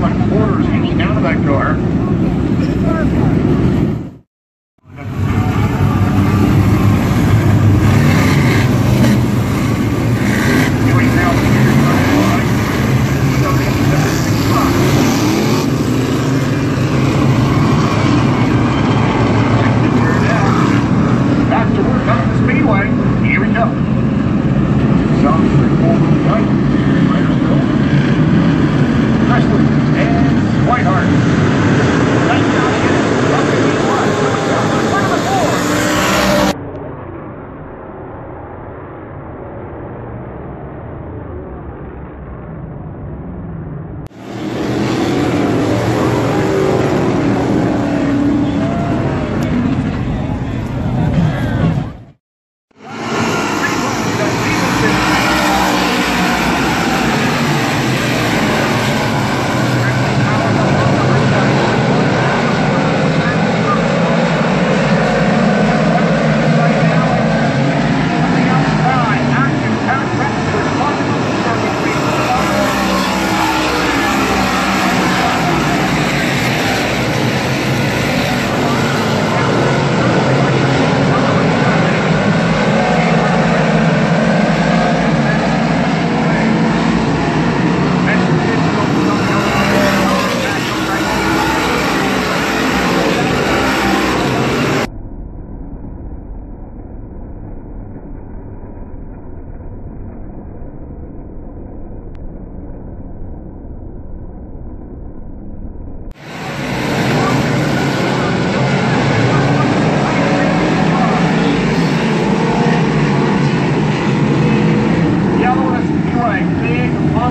looks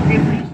Yellow is